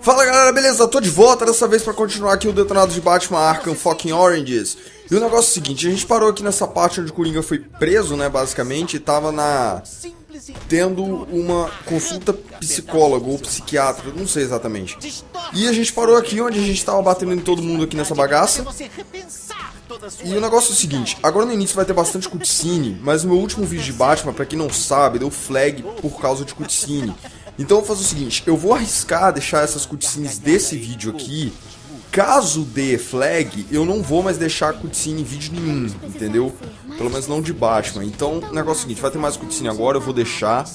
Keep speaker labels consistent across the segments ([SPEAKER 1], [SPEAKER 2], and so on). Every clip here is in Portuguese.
[SPEAKER 1] Fala galera, beleza? Tô de volta dessa vez pra continuar aqui o detonado de Batman Arkham Fucking Oranges. E o negócio é o seguinte, a gente parou aqui nessa parte onde o Coringa foi preso, né, basicamente, e tava na... Tendo uma consulta psicólogo ou psiquiatra, não sei exatamente. E a gente parou aqui onde a gente tava batendo em todo mundo aqui nessa bagaça. E o negócio é o seguinte, agora no início vai ter bastante cutscene, mas no meu último vídeo de Batman, pra quem não sabe, deu flag por causa de cutscene. Então eu vou fazer o seguinte, eu vou arriscar deixar essas cutscenes desse vídeo aqui, caso dê flag, eu não vou mais deixar cutscene em vídeo nenhum, entendeu? Pelo menos não de Batman. Então o negócio é o seguinte, vai ter mais cutscene agora, eu vou deixar,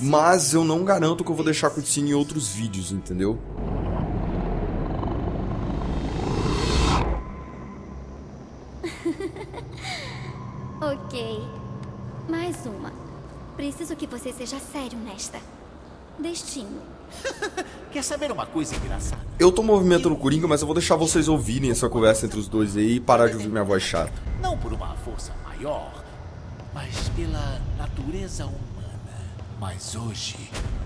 [SPEAKER 1] mas eu não garanto que eu vou deixar cutscene em outros vídeos, entendeu?
[SPEAKER 2] ok. Mais uma. Preciso que você seja sério nesta. Destino.
[SPEAKER 3] Quer saber uma coisa engraçada?
[SPEAKER 1] Eu tô movimentando o Coringa, mas eu vou deixar vocês ouvirem essa conversa entre os dois aí e parar de ouvir minha voz chata.
[SPEAKER 3] Não por uma força maior, mas pela natureza humana. Mas hoje,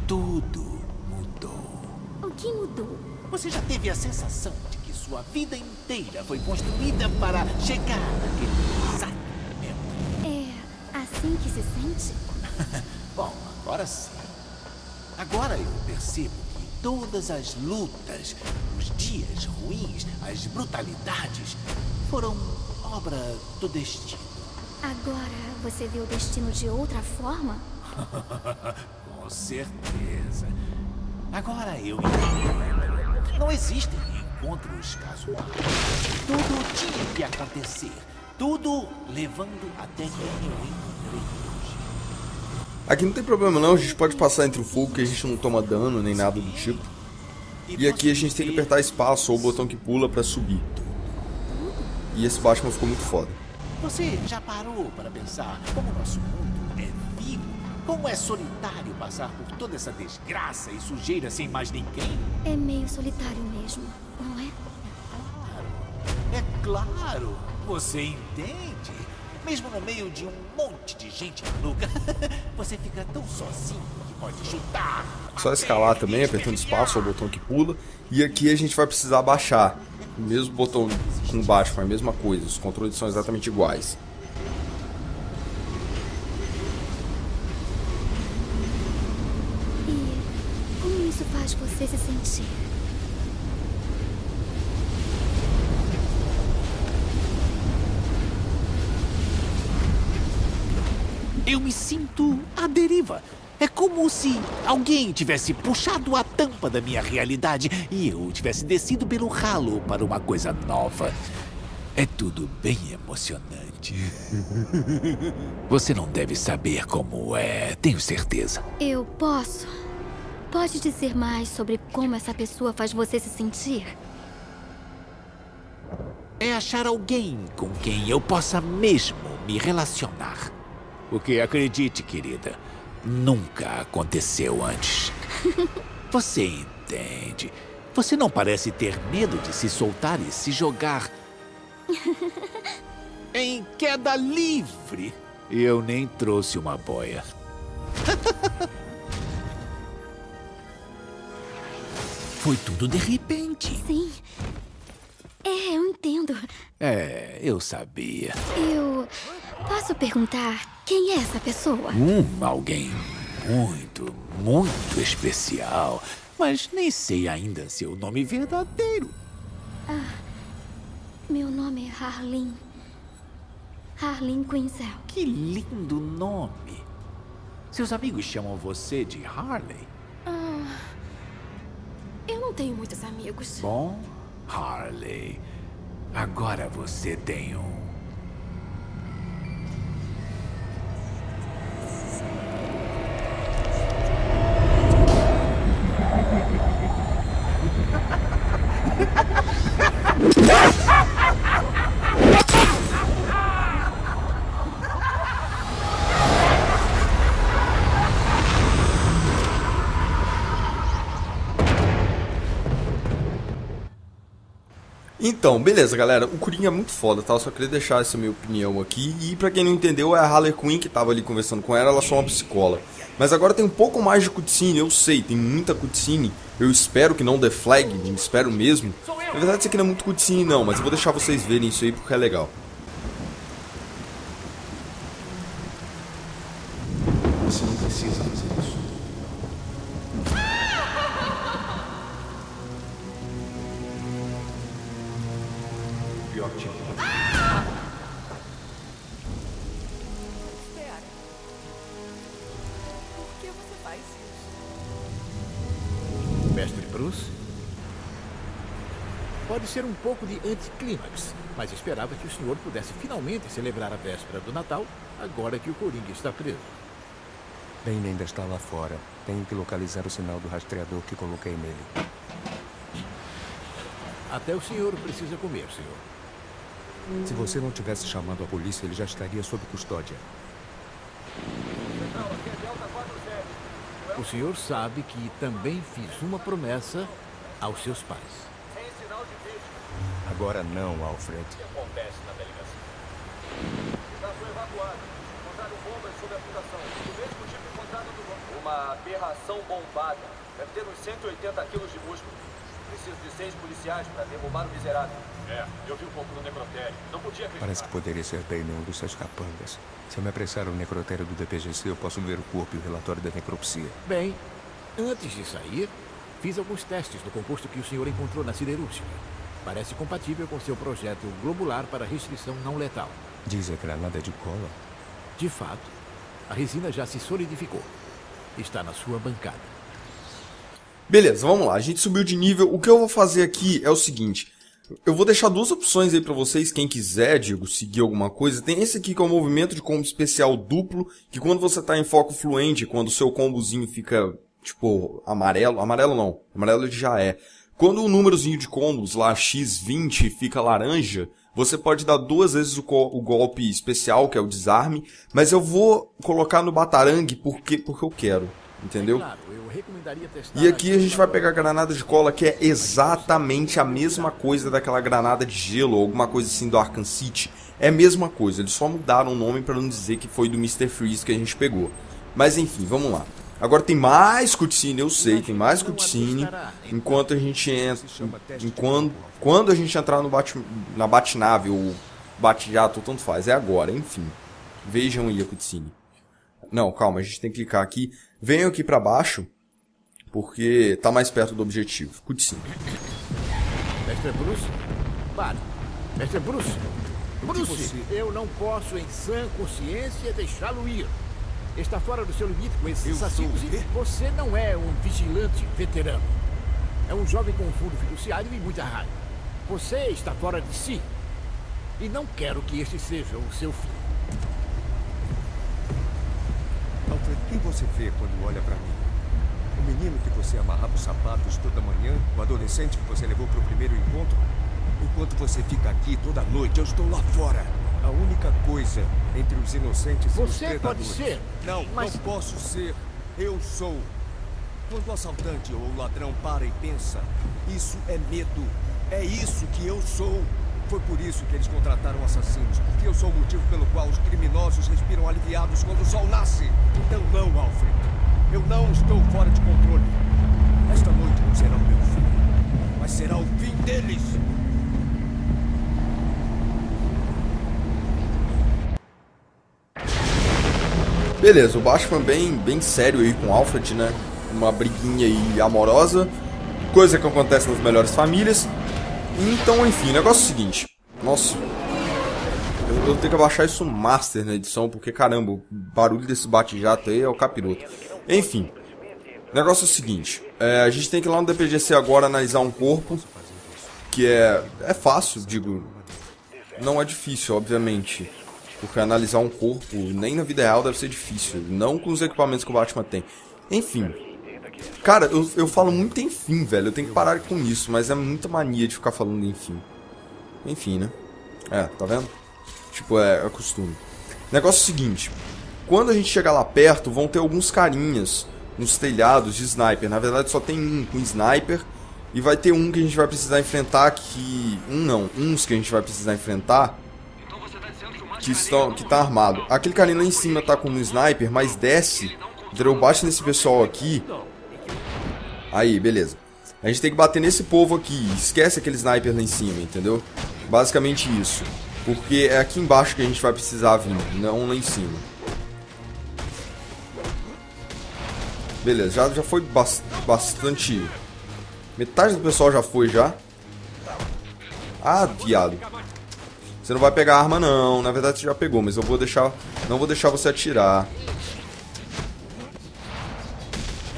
[SPEAKER 3] tudo mudou.
[SPEAKER 2] O que mudou?
[SPEAKER 3] Você já teve a sensação de que sua vida inteira foi construída para chegar naquele exato momento?
[SPEAKER 2] É assim que se sente?
[SPEAKER 3] Bom, agora sim. Agora eu percebo todas as lutas, os dias ruins, as brutalidades foram obra do destino.
[SPEAKER 2] Agora você vê o destino de outra forma?
[SPEAKER 3] Com certeza. Agora eu entendo. Não existem encontros casuais. Tudo tinha que acontecer. Tudo levando até que eu encontrei.
[SPEAKER 1] Aqui não tem problema não, a gente pode passar entre o fogo que a gente não toma dano nem nada do tipo. E aqui a gente tem que apertar espaço ou o botão que pula pra subir. E esse Batman ficou muito foda.
[SPEAKER 3] Você já parou para pensar como o nosso mundo é vivo? Como é solitário passar por toda essa desgraça e sujeira sem mais ninguém?
[SPEAKER 2] É meio solitário mesmo, não é?
[SPEAKER 3] É claro, você entende. Mesmo no meio de um monte de gente maluca, você fica tão sozinho que pode chutar.
[SPEAKER 1] Só escalar também, apertando espaço ou o botão que pula. E aqui a gente vai precisar baixar. O mesmo botão com baixo, a mesma coisa. Os controles são exatamente iguais.
[SPEAKER 2] E como isso faz você se sentir?
[SPEAKER 3] Eu me sinto à deriva. É como se alguém tivesse puxado a tampa da minha realidade e eu tivesse descido pelo ralo para uma coisa nova. É tudo bem emocionante. Você não deve saber como é, tenho certeza.
[SPEAKER 2] Eu posso? Pode dizer mais sobre como essa pessoa faz você se sentir?
[SPEAKER 3] É achar alguém com quem eu possa mesmo me relacionar. O que acredite, querida, nunca aconteceu antes. Você entende? Você não parece ter medo de se soltar e se jogar em queda livre. Eu nem trouxe uma boia. Foi tudo de repente.
[SPEAKER 2] Sim. É, eu entendo.
[SPEAKER 3] É, eu sabia.
[SPEAKER 2] Eu posso perguntar quem é essa pessoa?
[SPEAKER 3] Hum, alguém muito, muito especial. Mas nem sei ainda seu nome verdadeiro.
[SPEAKER 2] Meu nome é Harleen. Harleen Quinzel.
[SPEAKER 3] Que lindo nome. Seus amigos chamam você de Harley?
[SPEAKER 2] Eu não tenho muitos amigos.
[SPEAKER 3] Bom, Harley. Agora você tem um.
[SPEAKER 1] Então, beleza, galera. O Coringa é muito foda, tá? Eu só queria deixar essa minha opinião aqui. E pra quem não entendeu, é a Harley Quinn que tava ali conversando com ela, ela é só uma psicóloga. Mas agora tem um pouco mais de cutscene, eu sei, tem muita cutscene. Eu espero que não dê flag, espero mesmo. Na verdade isso aqui não é muito cutscene não, mas eu vou deixar vocês verem isso aí porque é legal.
[SPEAKER 4] Pouco de anticlímax, mas esperava que o senhor pudesse finalmente celebrar a véspera do Natal, agora que o Coringa está preso.
[SPEAKER 5] Bane ainda está lá fora. Tenho que localizar o sinal do rastreador que coloquei nele.
[SPEAKER 4] Até o senhor precisa comer, senhor.
[SPEAKER 5] Se você não tivesse chamado a polícia, ele já estaria sob custódia.
[SPEAKER 4] O senhor sabe que também fiz uma promessa aos seus pais.
[SPEAKER 5] Agora não, Alfred.
[SPEAKER 6] Uma aberração bombada. Deve ter uns 180 quilos de músculo. Preciso de seis policiais para derrubar o miserável.
[SPEAKER 7] É, eu vi um pouco no necrotério. Não podia acreditar.
[SPEAKER 5] Parece que poderia ser Bane um dos seus capangas. Se eu me apressar ao necrotério do DPGC, eu posso ver o corpo e o relatório da necropsia.
[SPEAKER 4] Bem, antes de sair, fiz alguns testes do composto que o senhor encontrou na siderúrgica. Parece compatível com seu projeto globular para restrição não letal.
[SPEAKER 5] Diz a granada de cola.
[SPEAKER 4] De fato, a resina já se solidificou. Está na sua bancada.
[SPEAKER 1] Beleza, vamos lá. A gente subiu de nível. O que eu vou fazer aqui é o seguinte. Eu vou deixar duas opções aí pra vocês, quem quiser, digo, seguir alguma coisa. Tem esse aqui que é o movimento de combo especial duplo, que quando você tá em foco fluente, quando o seu combozinho fica, tipo, amarelo, amarelo não, amarelo ele já é. Quando o númerozinho de combos lá, X20, fica laranja, você pode dar duas vezes o, o golpe especial, que é o desarme, mas eu vou colocar no batarangue porque, porque eu quero, entendeu? E aqui a gente vai pegar a granada de cola, que é exatamente a mesma coisa daquela granada de gelo, ou alguma coisa assim do Arkham City. É a mesma coisa, eles só mudaram o nome pra não dizer que foi do Mr. Freeze que a gente pegou. Mas enfim, vamos lá. Agora tem mais cutscene, eu sei, tem mais cutscene. Enquanto a gente entra. Enquanto, quando a gente entrar no bate, na Batnave ou Bate-Jato, tanto faz, é agora, enfim. Vejam aí a cutscene. Não, calma, a gente tem que clicar aqui. Venham aqui pra baixo, porque tá mais perto do objetivo. Cutscene.
[SPEAKER 4] Mestre Bruce? Pare. Mestre Bruce? Bruce, eu não posso, em sã consciência, deixá-lo ir. Está fora do seu limite com esses assassinos e você não é um vigilante veterano. É um jovem com um fundo fiduciário e muita raiva. Você está fora de si. E não quero que este seja o seu fim.
[SPEAKER 5] Alfred, quem você vê quando olha pra mim? O menino que você amarrava os sapatos toda manhã? O adolescente que você levou pro primeiro encontro? Enquanto você fica aqui toda noite, eu estou lá fora. A única coisa entre os inocentes e os
[SPEAKER 4] Você pode
[SPEAKER 5] predadores.
[SPEAKER 4] ser,
[SPEAKER 5] Não,
[SPEAKER 4] mas-
[SPEAKER 5] não posso ser. Eu sou. Quando o assaltante ou o ladrão para e pensa, isso é medo. É isso que eu sou. Foi por isso que eles contrataram assassinos, porque eu sou o motivo pelo qual os criminosos respiram aliviados quando o sol nasce. Então não, Alfred. Eu não estou fora de controle. Esta noite não será o meu fim, mas será o fim deles.
[SPEAKER 1] Beleza, o Batman bem, bem sério aí com o Alfred, né? Uma briguinha aí amorosa. Coisa que acontece nas melhores famílias. Então, enfim, o negócio é o seguinte. Nossa. Eu, eu tenho que abaixar isso master na edição, porque caramba, o barulho desse bate-jato aí é o capiroto. Enfim. O negócio é o seguinte. é, a gente tem que ir lá no DPGC agora analisar um corpo. Que é. É fácil, digo. Não é difícil, obviamente. Porque analisar um corpo, nem na vida real, deve ser difícil. Não com os equipamentos que o Batman tem. Enfim. Cara, eu, eu falo muito enfim, velho. Eu tenho que parar com isso, mas é muita mania de ficar falando enfim. Enfim, né? É, tá vendo? Tipo, é, é costume. Negócio é seguinte. Quando a gente chegar lá perto, vão ter alguns carinhas nos telhados de sniper. Na verdade, só tem um com sniper. E vai ter um que a gente vai precisar enfrentar que... Um não, uns que a gente vai precisar enfrentar que estão que tá armado. Aquele carinha lá em cima tá com um sniper, mas desce Entendeu? Bate nesse pessoal aqui. Aí, beleza. A gente tem que bater nesse povo aqui. Esquece aquele sniper lá em cima, entendeu? Basicamente isso. Porque é aqui embaixo que a gente vai precisar vir, não lá em cima. Beleza, já, já foi bas bastante... Metade do pessoal já foi, já. Ah, viado. Você não vai pegar arma, não. Na verdade, você já pegou, mas eu vou deixar... Não vou deixar você atirar.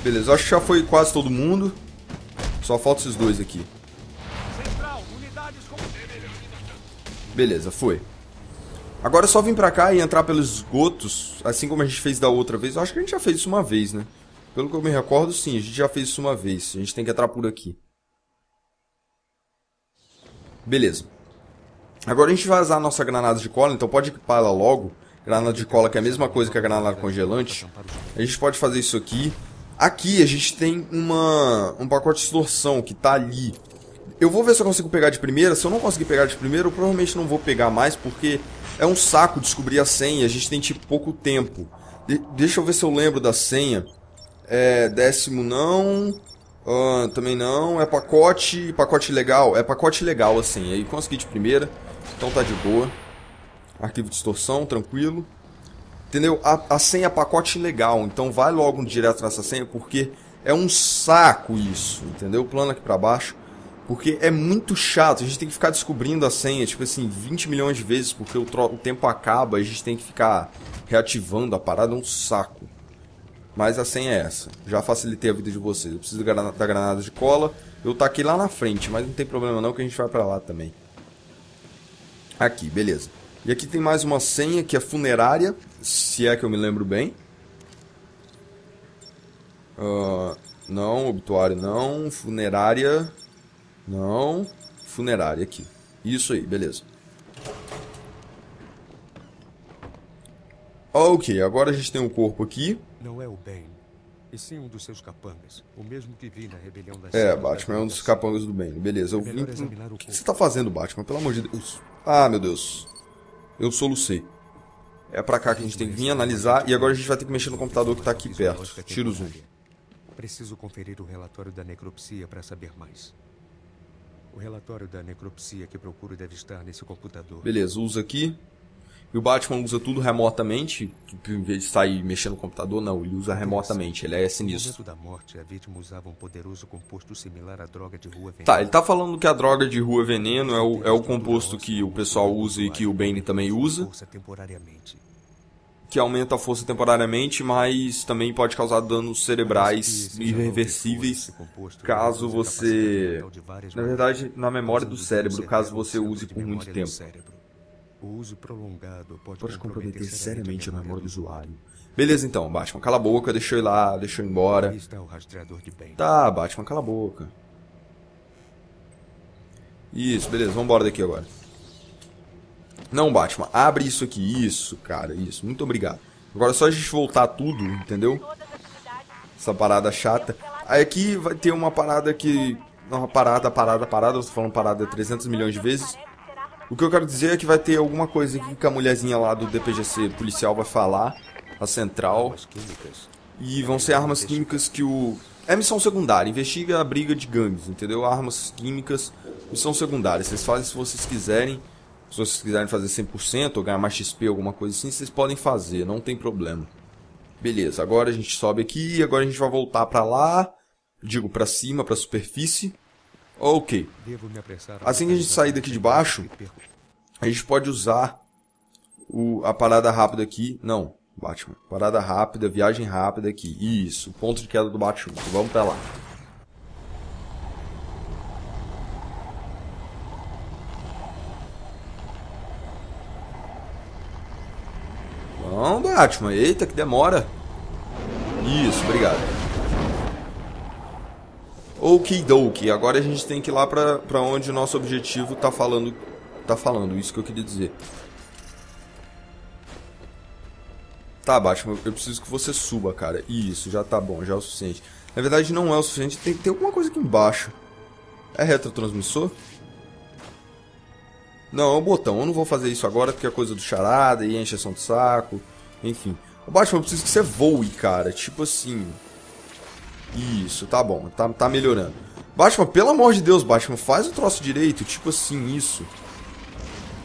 [SPEAKER 1] Beleza, acho que já foi quase todo mundo. Só falta esses dois aqui. Beleza, foi. Agora é só vir pra cá e entrar pelos esgotos, assim como a gente fez da outra vez. Eu acho que a gente já fez isso uma vez, né? Pelo que eu me recordo, sim, a gente já fez isso uma vez. A gente tem que entrar por aqui. Beleza. Agora a gente vai usar a nossa granada de cola, então pode equipar ela logo. Granada de cola que é a mesma coisa que a granada congelante. A gente pode fazer isso aqui. Aqui a gente tem uma, um pacote de extorsão que tá ali. Eu vou ver se eu consigo pegar de primeira. Se eu não conseguir pegar de primeira, eu provavelmente não vou pegar mais, porque é um saco descobrir a senha. A gente tem, tipo, pouco tempo. De deixa eu ver se eu lembro da senha. É, décimo não. Uh, também não. É pacote. Pacote legal. É pacote legal, assim. Aí consegui de primeira. Então tá de boa. Arquivo de distorção, tranquilo. Entendeu? A, a senha é pacote legal. Então vai logo direto nessa senha, porque é um saco isso. Entendeu? Plano aqui pra baixo. Porque é muito chato, a gente tem que ficar descobrindo a senha, tipo assim, 20 milhões de vezes, porque o, o tempo acaba, a gente tem que ficar reativando a parada, é um saco. Mas a senha é essa, já facilitei a vida de vocês. Eu preciso da granada de cola, eu taquei lá na frente, mas não tem problema não que a gente vai pra lá também. Aqui, beleza. E aqui tem mais uma senha que é funerária, se é que eu me lembro bem. Uh, não, obituário não, funerária... Não. Funerária aqui. Isso aí, beleza. Ok, agora a gente tem um corpo aqui.
[SPEAKER 5] Não é o Bane, e sim um dos seus capangas. O mesmo que vi na rebelião das
[SPEAKER 1] É, Batman é um dos capangas do Bane. Beleza, eu vim... O que você tá fazendo, Batman? Pelo amor de Deus. Ah, meu Deus. Eu solucei. É pra cá que a gente tem que vir analisar e agora a gente vai ter que mexer no computador que tá aqui perto. Tira o zoom.
[SPEAKER 5] Preciso conferir o relatório da necropsia para saber mais. O relatório da necropsia que procuro deve estar nesse computador.
[SPEAKER 1] Beleza, usa aqui. E o Batman usa tudo remotamente, em vez de sair mexendo no computador, não, ele usa remotamente, ele é sinistro.
[SPEAKER 5] Da morte, a vítima usava um poderoso composto similar à droga de rua veneno.
[SPEAKER 1] Tá, ele tá falando que a droga de rua veneno é o, é o composto que o pessoal usa e que o Bane também usa. Que aumenta a força temporariamente, mas também pode causar danos cerebrais irreversíveis caso você... Na verdade, na memória do cérebro, caso você use por muito tempo.
[SPEAKER 5] O uso prolongado pode,
[SPEAKER 1] pode comprometer seriamente a memória do usuário. Beleza então, Batman, cala a boca, deixa eu ir lá, deixa eu ir embora. Tá, Batman, cala a boca. Isso, beleza, vamos embora daqui agora. Não, Batman, abre isso aqui, isso, cara, isso, muito obrigado. Agora é só a gente voltar tudo, entendeu? Essa parada chata. Aí aqui vai ter uma parada que... Uma parada, parada, parada, eu tô falando parada 300 milhões de vezes. O que eu quero dizer é que vai ter alguma coisa que a mulherzinha lá do DPGC policial vai falar, a central. E vão ser armas químicas que o. É missão secundária, investiga a briga de gangues, entendeu? Armas químicas, missão secundária. Vocês fazem se vocês quiserem. Se vocês quiserem fazer 100% ou ganhar mais XP, alguma coisa assim, vocês podem fazer, não tem problema. Beleza, agora a gente sobe aqui, agora a gente vai voltar pra lá. Digo, pra cima, pra superfície. Ok. Assim que a gente sair daqui de baixo, a gente pode usar o, a parada rápida aqui. Não, Batman. Parada rápida, viagem rápida aqui. Isso, ponto de queda do Batman. Vamos pra lá. Vamos, Batman. Eita, que demora. Isso, obrigado. Okidoki, agora a gente tem que ir lá pra, pra onde o nosso objetivo tá falando, tá falando, isso que eu queria dizer. Tá, Batman, eu preciso que você suba, cara. Isso, já tá bom, já é o suficiente. Na verdade não é o suficiente, tem ter alguma coisa aqui embaixo. É retrotransmissor? Não, é o botão. Eu não vou fazer isso agora porque é coisa do charada e encheção de saco. Enfim. O Batman, eu preciso que você voe, cara. Tipo assim... Isso, tá bom. Tá, tá melhorando. Batman, pelo amor de Deus, Batman, faz o troço direito. Tipo assim, isso.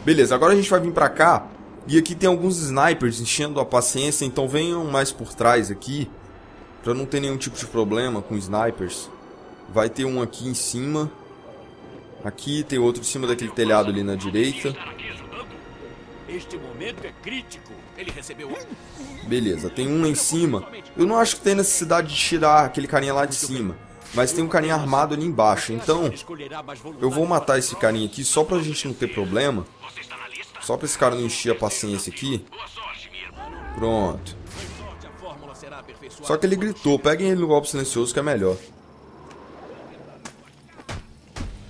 [SPEAKER 1] Beleza, agora a gente vai vir pra cá. E aqui tem alguns snipers enchendo a paciência. Então venham mais por trás aqui. Pra não ter nenhum tipo de problema com snipers. Vai ter um aqui em cima. Aqui tem outro em cima daquele telhado ali na direita.
[SPEAKER 3] Este momento é crítico. Ele recebeu
[SPEAKER 1] Beleza, tem um lá em cima. Eu não acho que tem necessidade de tirar aquele carinha lá de cima. Mas tem um carinha armado ali embaixo. Então, eu vou matar esse carinha aqui só pra gente não ter problema. Só pra esse cara não encher a paciência aqui. Pronto. Só que ele gritou. Peguem ele no golpe silencioso que é melhor.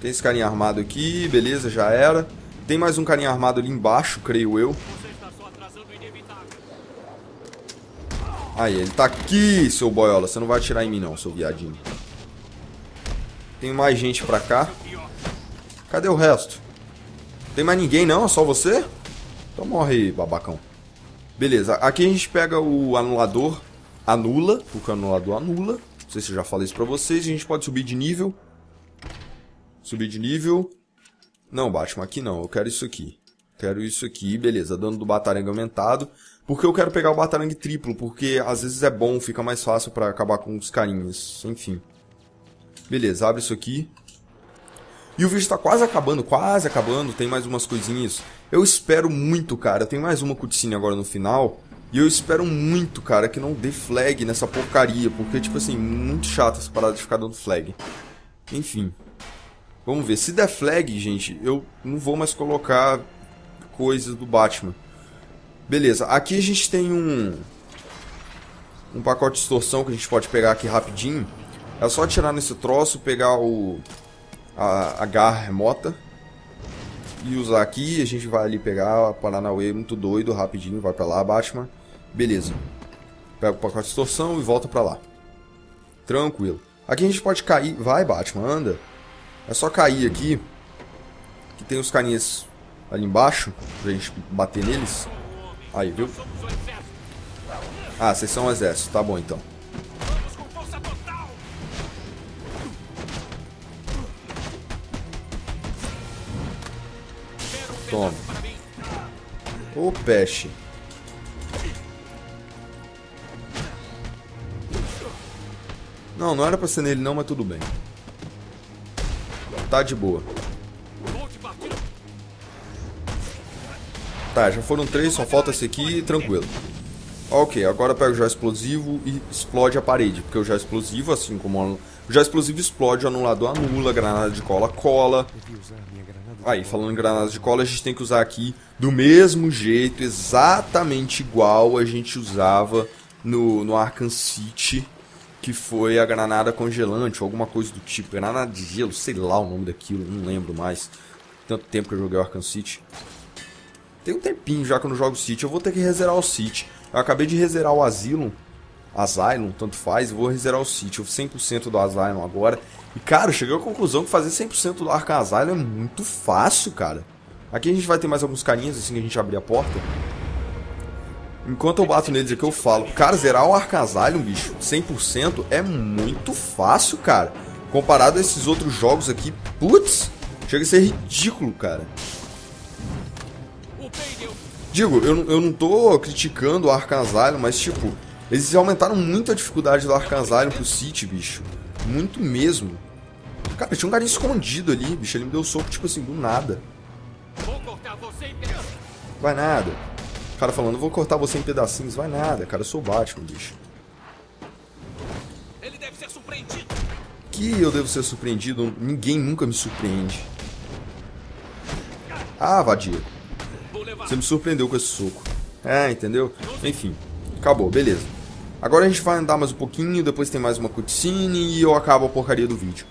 [SPEAKER 1] Tem esse carinha armado aqui. Beleza, já era. Tem mais um carinha armado ali embaixo, creio eu. Aí, ele tá aqui, seu boiola. Você não vai atirar em mim não, seu viadinho. Tem mais gente pra cá. Cadê o resto? Tem mais ninguém não? É só você? Então morre aí, babacão. Beleza, aqui a gente pega o anulador. Anula, o anulador anula. Não sei se eu já falei isso pra vocês. A gente pode subir de nível. Subir de nível. Não, Batman, aqui não. Eu quero isso aqui. Quero isso aqui, beleza. Dano do batarangue aumentado. Porque eu quero pegar o batarangue triplo, porque às vezes é bom, fica mais fácil pra acabar com os carinhas. Enfim. Beleza, abre isso aqui. E o vídeo tá quase acabando, quase acabando. Tem mais umas coisinhas. Eu espero muito, cara. Tem mais uma cutscene agora no final. E eu espero muito, cara, que não dê flag nessa porcaria. Porque, tipo assim, muito chato essa parada de ficar dando flag. Enfim. Vamos ver. Se der flag, gente, eu não vou mais colocar coisas do Batman. Beleza. Aqui a gente tem um... Um pacote de extorsão que a gente pode pegar aqui rapidinho. É só atirar nesse troço, pegar o... A, a garra remota. E usar aqui. A gente vai ali pegar a Paranauê muito doido, rapidinho. Vai pra lá, Batman. Beleza. Pega o pacote de extorsão e volta pra lá. Tranquilo. Aqui a gente pode cair. Vai, Batman, anda. É só cair aqui. Que tem os carinhas ali embaixo. Pra gente bater neles. Aí, viu? Ah, vocês são um exército. Tá bom, então. Toma. Ô, peste. Não, não era pra ser nele não, mas tudo bem. Tá de boa. Tá, já foram três, só falta esse aqui tranquilo. Ok, agora pega o já explosivo e explode a parede. Porque o já explosivo, assim como o já explosivo explode, o anulador anula, granada de cola cola. Aí, falando em granadas de cola, a gente tem que usar aqui do mesmo jeito, exatamente igual a gente usava no, no Arkham City, que foi a granada congelante ou alguma coisa do tipo. Granada de gelo, sei lá o nome daquilo, não lembro mais. Tanto tempo que eu joguei o Arkham City. Tem um tempinho já que eu não jogo City, eu vou ter que rezerar o City. Eu acabei de rezerar o Asylum, Asylum, tanto faz, vou rezerar o City, eu 100% do Asylum agora. E cara, cheguei à conclusão que fazer 100% do Arkham Asylum é muito fácil, cara. Aqui a gente vai ter mais alguns carinhas assim que a gente abrir a porta. Enquanto eu bato neles aqui eu falo, cara, zerar o Arkham Asylum, bicho, 100% é muito fácil, cara. Comparado a esses outros jogos aqui, putz, chega a ser ridículo, cara. Digo, eu, eu não tô criticando o Asylum, mas tipo, eles aumentaram muito a dificuldade do Asylum pro City, bicho. Muito mesmo. Cara, tinha um cara escondido ali, bicho. Ele me deu soco, tipo assim, do nada. Vai nada. O cara falando, vou cortar você em pedacinhos. Vai nada, cara. Eu sou o Batman, bicho.
[SPEAKER 3] Ele deve ser surpreendido.
[SPEAKER 1] Que eu devo ser surpreendido? Ninguém nunca me surpreende. Ah, vadia. Você me surpreendeu com esse soco. É, entendeu? Enfim, acabou, beleza. Agora a gente vai andar mais um pouquinho, depois tem mais uma cutscene e eu acabo a porcaria do vídeo.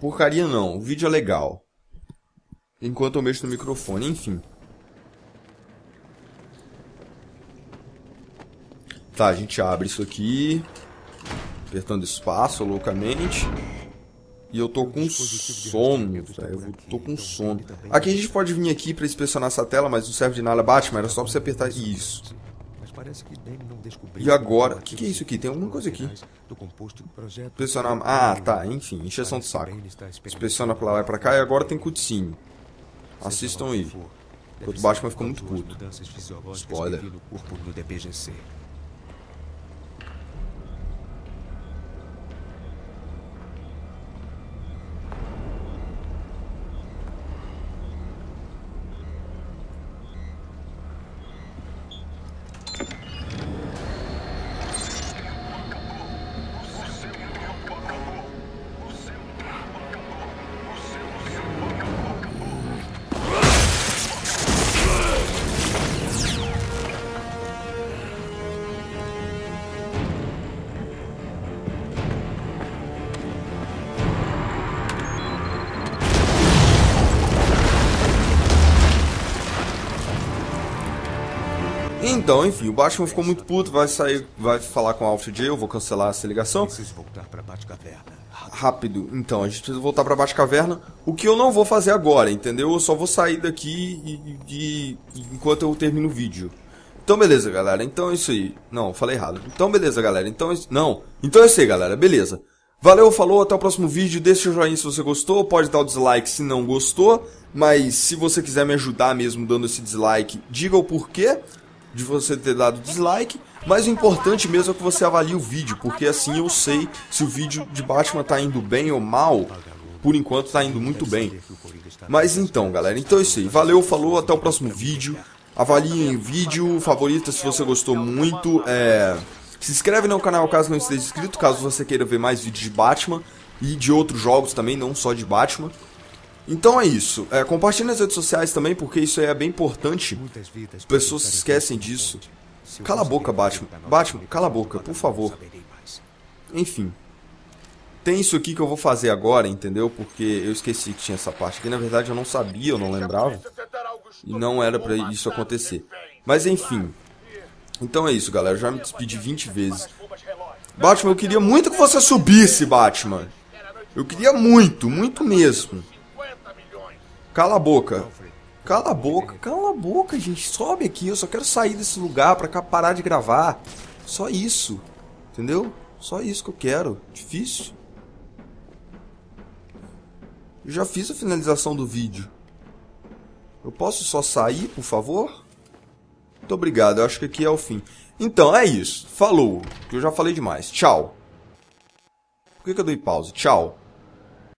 [SPEAKER 1] Porcaria não, o vídeo é legal. Enquanto eu mexo no microfone, enfim. Tá, a gente abre isso aqui. Apertando espaço loucamente. E eu tô com sono, velho. Eu tô com sono. Aqui a gente pode vir aqui pra inspecionar essa tela, mas não serve de nada. Batman, era só pra você apertar isso. E agora?
[SPEAKER 5] como
[SPEAKER 1] Que que é isso aqui? Tem alguma coisa aqui. Inspecionar... Ah, tá, enfim, encheção do saco. Inspeciona pra lá e pra cá e agora tem cutscene. Assistam aí. Enquanto o Batman ficou muito puto. Spoiler. Então, enfim, o Batman ficou muito puto, vai sair, vai falar com o Alfred J, eu vou cancelar essa ligação.
[SPEAKER 5] Preciso voltar pra Batcaverna.
[SPEAKER 1] Rápido, então, a gente precisa voltar pra Batcaverna, o que eu não vou fazer agora, entendeu? Eu só vou sair daqui e, e- e- enquanto eu termino o vídeo. Então, beleza, galera, então é isso aí. Não, falei errado. Então, beleza, galera, então... é Não, então é isso aí, galera, beleza. Valeu, falou, até o próximo vídeo, deixa o joinha se você gostou, pode dar o dislike se não gostou, mas se você quiser me ajudar mesmo dando esse dislike, diga o porquê de você ter dado dislike, mas o importante mesmo é que você avalie o vídeo, porque assim eu sei se o vídeo de Batman tá indo bem ou mal. Por enquanto tá indo muito bem. Mas então, galera, então é isso aí. Valeu, falou, até o próximo vídeo. Avaliem o vídeo, favorita se você gostou muito. É... Se inscreve no canal caso não esteja inscrito, caso você queira ver mais vídeos de Batman e de outros jogos também, não só de Batman. Então é isso. É, compartilhe nas redes sociais também, porque isso aí é bem importante.
[SPEAKER 5] Vidas
[SPEAKER 1] Pessoas se
[SPEAKER 5] podem
[SPEAKER 1] esquecem disso.
[SPEAKER 5] Se
[SPEAKER 1] Cala a boca, Batman. Batman, cala a boca, por favor. Enfim. Tem isso aqui que eu vou fazer agora, entendeu? Porque eu esqueci que tinha essa parte aqui. Na verdade, eu não sabia, eu não lembrava. E não era pra isso acontecer. Mas enfim. Então é isso, galera. Eu já me despedi 20 vezes. Batman, eu queria muito que você subisse, Batman. Eu queria muito, muito mesmo. Cala a boca. Cala a boca, cala a boca, gente. Sobe aqui. Eu só quero sair desse lugar pra cá parar de gravar. Só isso. Entendeu? Só isso que eu quero. Difícil. Eu já fiz a finalização do vídeo. Eu posso só sair, por favor? Muito obrigado, eu acho que aqui é o fim. Então, é isso. Falou. Que eu já falei demais. Tchau. Por que, que eu dei pause? Tchau.